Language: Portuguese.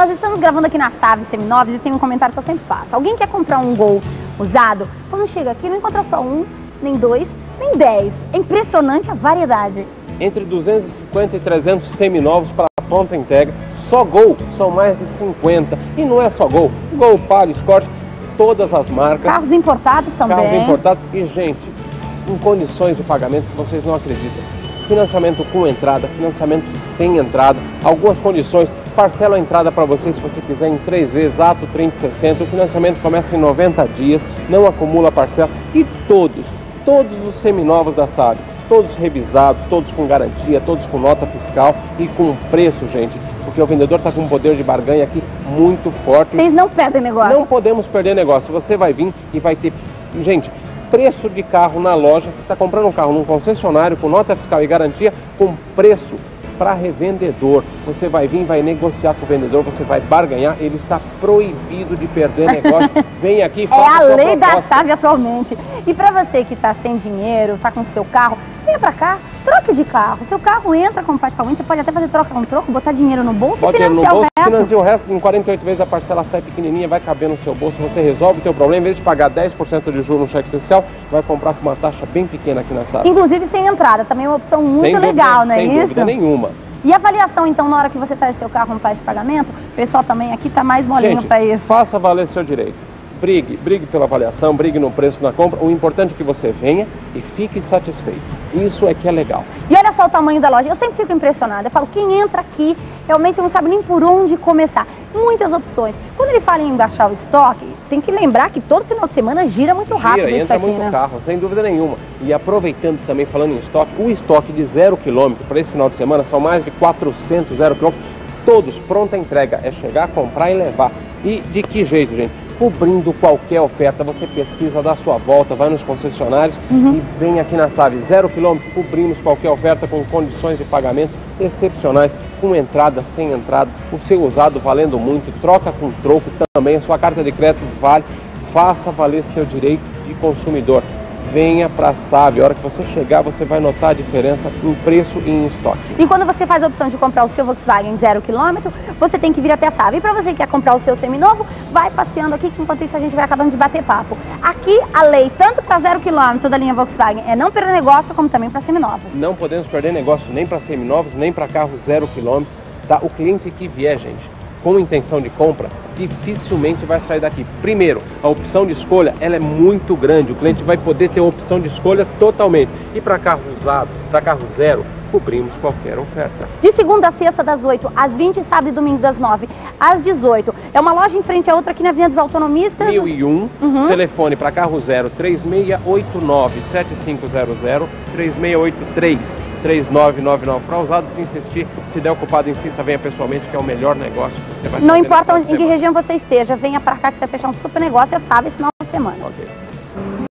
Nós estamos gravando aqui na Save Seminovos e tem um comentário que eu sempre faço. Alguém quer comprar um Gol usado? Quando chega aqui não encontra só um, nem dois, nem dez. É impressionante a variedade. Entre 250 e 300 seminovos para a ponta integra. Só Gol são mais de 50. E não é só Gol. Gol, Palio, Escort, todas as marcas. Carros importados também. Carros importados. E, gente, em condições de pagamento que vocês não acreditam. Financiamento com entrada, financiamento sem entrada, algumas condições parcela a entrada para você se você quiser em três vezes, ato 30 e 60. O financiamento começa em 90 dias, não acumula parcela. E todos, todos os seminovos da SAB, todos revisados, todos com garantia, todos com nota fiscal e com preço, gente. Porque o vendedor está com um poder de barganha aqui muito forte. Vocês não perdem negócio. Não podemos perder negócio. Você vai vir e vai ter. Gente, preço de carro na loja. Você está comprando um carro num concessionário com nota fiscal e garantia com preço para revendedor. Você vai vir, vai negociar com o vendedor, você vai barganhar, ele está proibido de perder negócio. Vem aqui e faça É a lei proposta. da chave atualmente. E para você que está sem dinheiro, está com seu carro, venha para cá, troque de carro. Seu carro entra com praticamente, você pode até fazer troca com troco, botar dinheiro no bolso Bota e ele no financiar bolso. Financia o resto, em 48 vezes a parcela sai pequenininha, vai caber no seu bolso, você resolve o teu problema, em vez de pagar 10% de juros no cheque especial, vai comprar com uma taxa bem pequena aqui na sala. Inclusive sem entrada, também é uma opção muito sem legal, dúvida, não é sem isso? dúvida nenhuma. E a avaliação, então, na hora que você traz seu carro no faz de pagamento, o pessoal também aqui tá mais molinho para isso. faça valer seu direito. Brigue, brigue pela avaliação, brigue no preço na compra. O importante é que você venha e fique satisfeito. Isso é que é legal. E olha só o tamanho da loja, eu sempre fico impressionada. Eu falo, quem entra aqui realmente não sabe nem por onde começar. Muitas opções. Quando ele fala em baixar o estoque, tem que lembrar que todo final de semana gira muito rápido Gira, entra aqui, muito né? carro, sem dúvida nenhuma. E aproveitando também, falando em estoque, o estoque de zero quilômetro para esse final de semana são mais de 400 zero quilômetros, todos pronta entrega. É chegar, comprar e levar. E de que jeito, gente? Cobrindo qualquer oferta, você pesquisa, dá sua volta, vai nos concessionários Uhum. e vem aqui na Save. Zero quilômetro, cobrimos qualquer oferta com condições de pagamento excepcionais, com entrada, sem entrada, o seu usado valendo muito, troca com troco também, a sua carta de crédito vale. Faça valer seu direito de consumidor. Venha para a Save. A hora que você chegar, você vai notar a diferença em preço e em estoque. E quando você faz a opção de comprar o seu Volkswagen zero quilômetro, você tem que vir até a Save. E para você que quer comprar o seu seminovo, vai passeando aqui, que enquanto isso a gente vai acabando de bater papo. Aqui a lei, tanto para zero quilômetro da linha Volkswagen, é não perder negócio, como também para seminovos. Não podemos perder negócio nem para seminovos, nem para carros zero quilômetro. Tá? O cliente que vier, gente, com intenção de compra, dificilmente vai sair daqui. Primeiro, a opção de escolha ela é muito grande. O cliente vai poder ter opção de escolha totalmente. E para carro usado, para carro zero, cobrimos qualquer oferta. De segunda a sexta, das 8 às 20, sábado e domingo, das 9 às 18. É uma loja em frente a outra aqui na Avenida dos Autonomistas. 1001, Uhum. telefone para carro zero 3689 7500 3683 3999 para usados insistir, se der ocupado insista, venha pessoalmente que é o melhor negócio Não importa em que região você esteja, venha pra cá que você vai fechar um super negócio, é sábado esse final de semana. semana. Ok.